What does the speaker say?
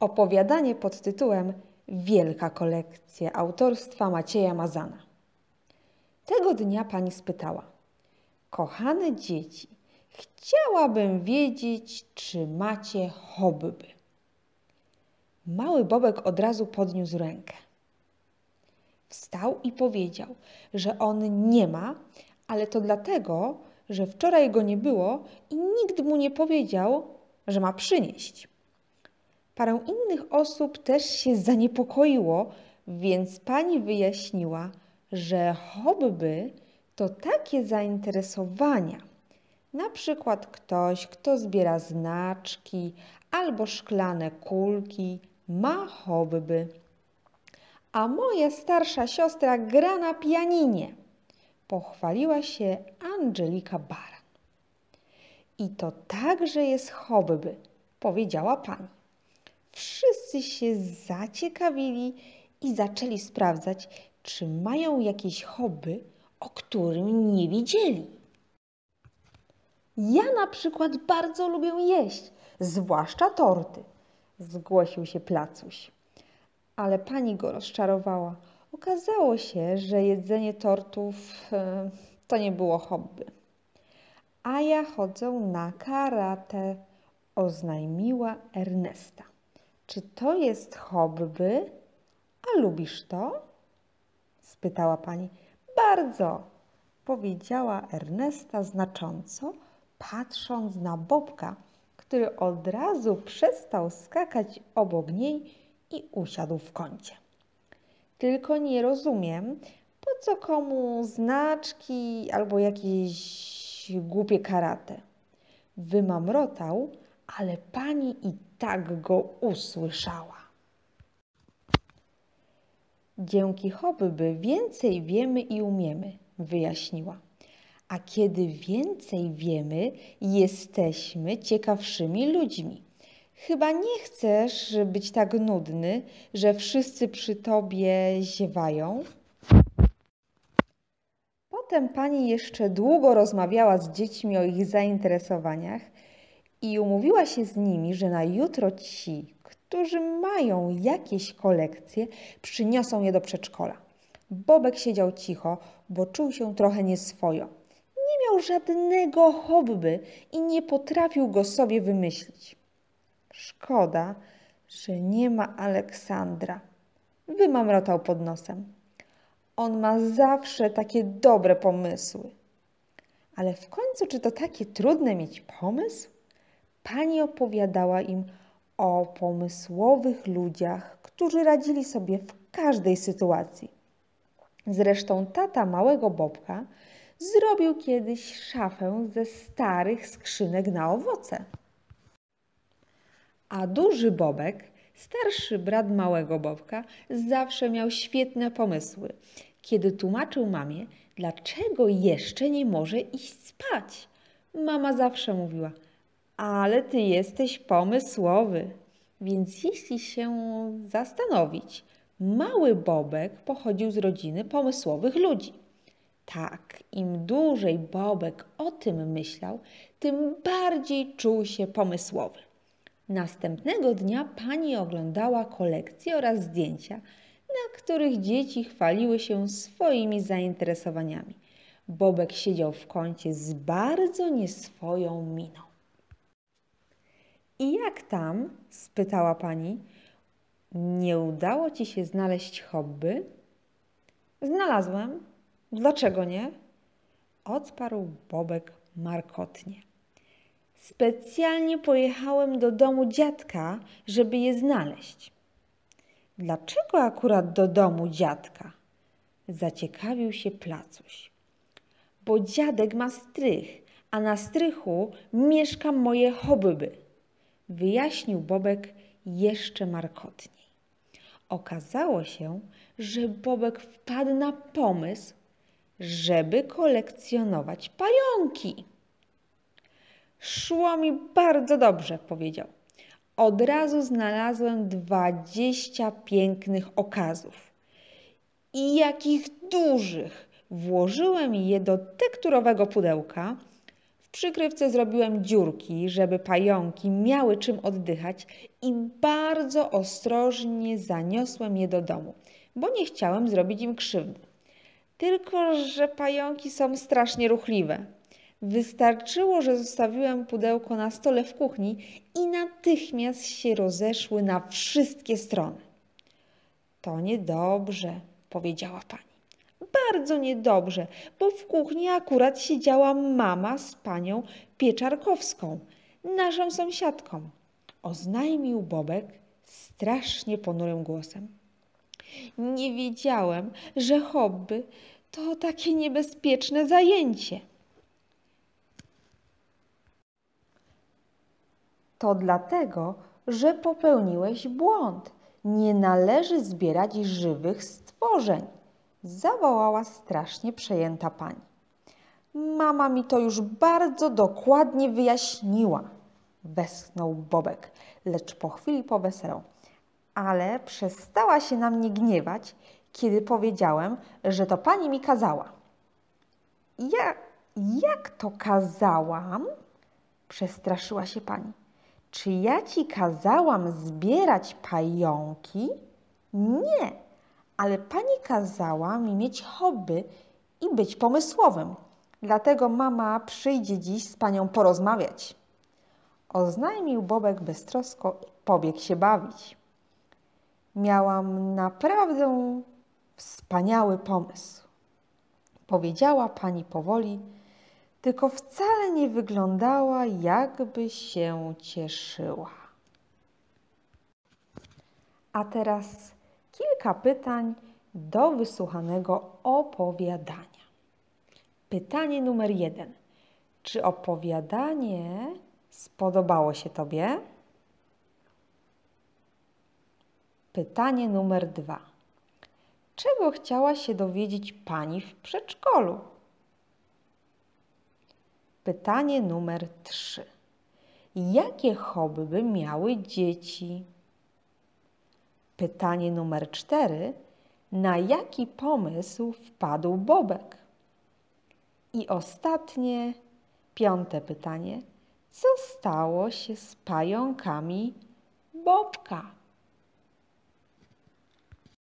Opowiadanie pod tytułem Wielka kolekcja autorstwa Macieja Mazana. Tego dnia pani spytała: Kochane dzieci, chciałabym wiedzieć, czy macie hobby. Mały Bobek od razu podniósł rękę. Wstał i powiedział, że on nie ma, ale to dlatego, że wczoraj go nie było i nikt mu nie powiedział, że ma przynieść. Parę innych osób też się zaniepokoiło, więc pani wyjaśniła, że hobby to takie zainteresowania. Na przykład ktoś, kto zbiera znaczki albo szklane kulki, ma hobby. A moja starsza siostra gra na pianinie. Pochwaliła się Angelika Baran. I to także jest hobby, powiedziała pani. Wszyscy się zaciekawili i zaczęli sprawdzać, czy mają jakieś hobby, o którym nie wiedzieli. Ja na przykład bardzo lubię jeść, zwłaszcza torty, zgłosił się placuś. Ale pani go rozczarowała. Okazało się, że jedzenie tortów e, to nie było hobby. A ja chodzę na karate, oznajmiła Ernesta. Czy to jest hobby? A lubisz to? spytała pani. Bardzo, powiedziała Ernesta znacząco, patrząc na Bobka, który od razu przestał skakać obok niej i usiadł w kącie. Tylko nie rozumiem, po co komu znaczki albo jakieś głupie karate. Wymamrotał, ale pani i tak go usłyszała. Dzięki hobby więcej wiemy i umiemy, wyjaśniła. A kiedy więcej wiemy, jesteśmy ciekawszymi ludźmi. Chyba nie chcesz być tak nudny, że wszyscy przy tobie ziewają? Potem pani jeszcze długo rozmawiała z dziećmi o ich zainteresowaniach i umówiła się z nimi, że na jutro ci, którzy mają jakieś kolekcje, przyniosą je do przedszkola. Bobek siedział cicho, bo czuł się trochę nieswojo. Nie miał żadnego hobby i nie potrafił go sobie wymyślić. Szkoda, że nie ma Aleksandra. Wymamrotał pod nosem. On ma zawsze takie dobre pomysły. Ale w końcu, czy to takie trudne mieć pomysł? Pani opowiadała im o pomysłowych ludziach, którzy radzili sobie w każdej sytuacji. Zresztą tata małego Bobka zrobił kiedyś szafę ze starych skrzynek na owoce. A duży Bobek, starszy brat małego Bobka, zawsze miał świetne pomysły, kiedy tłumaczył mamie, dlaczego jeszcze nie może iść spać. Mama zawsze mówiła – ale ty jesteś pomysłowy. Więc jeśli się zastanowić, mały Bobek pochodził z rodziny pomysłowych ludzi. Tak, im dłużej Bobek o tym myślał, tym bardziej czuł się pomysłowy. Następnego dnia pani oglądała kolekcję oraz zdjęcia, na których dzieci chwaliły się swoimi zainteresowaniami. Bobek siedział w kącie z bardzo nieswoją miną. I jak tam? spytała pani. Nie udało ci się znaleźć hobby? Znalazłem. Dlaczego nie? Odparł Bobek markotnie. Specjalnie pojechałem do domu dziadka, żeby je znaleźć. Dlaczego akurat do domu dziadka? Zaciekawił się placuś. Bo dziadek ma strych, a na strychu mieszka moje hobby wyjaśnił Bobek jeszcze markotniej. Okazało się, że Bobek wpadł na pomysł, żeby kolekcjonować pająki. Szło mi bardzo dobrze, powiedział. Od razu znalazłem dwadzieścia pięknych okazów. I jakich dużych! Włożyłem je do tekturowego pudełka, przykrywce zrobiłem dziurki, żeby pająki miały czym oddychać i bardzo ostrożnie zaniosłem je do domu, bo nie chciałem zrobić im krzywdy. Tylko, że pająki są strasznie ruchliwe. Wystarczyło, że zostawiłem pudełko na stole w kuchni i natychmiast się rozeszły na wszystkie strony. To niedobrze, powiedziała pani. Bardzo niedobrze, bo w kuchni akurat siedziała mama z panią Pieczarkowską, naszą sąsiadką. Oznajmił Bobek strasznie ponurym głosem. Nie wiedziałem, że hobby to takie niebezpieczne zajęcie. To dlatego, że popełniłeś błąd. Nie należy zbierać żywych stworzeń, zawołała strasznie przejęta pani. Mama mi to już bardzo dokładnie wyjaśniła, westchnął Bobek, lecz po chwili powesrał. Ale przestała się na mnie gniewać, kiedy powiedziałem, że to pani mi kazała. Ja, jak to kazałam? Przestraszyła się pani. Czy ja ci kazałam zbierać pająki? Nie, ale pani kazała mi mieć hobby i być pomysłowym. Dlatego mama przyjdzie dziś z panią porozmawiać. Oznajmił Bobek beztrosko i pobiegł się bawić. Miałam naprawdę wspaniały pomysł. Powiedziała pani powoli, tylko wcale nie wyglądała, jakby się cieszyła. A teraz kilka pytań do wysłuchanego opowiadania. Pytanie numer jeden. Czy opowiadanie spodobało się Tobie? Pytanie numer dwa. Czego chciała się dowiedzieć Pani w przedszkolu? Pytanie numer trzy. Jakie hobby miały dzieci? Pytanie numer cztery. Na jaki pomysł wpadł Bobek? I ostatnie, piąte pytanie. Co stało się z pająkami Bobka?